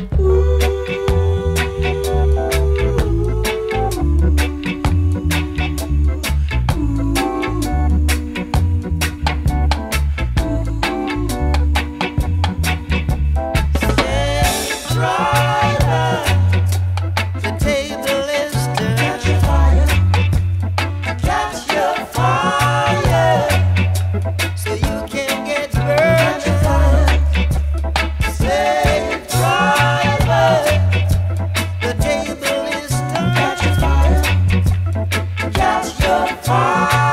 Ooh. fire.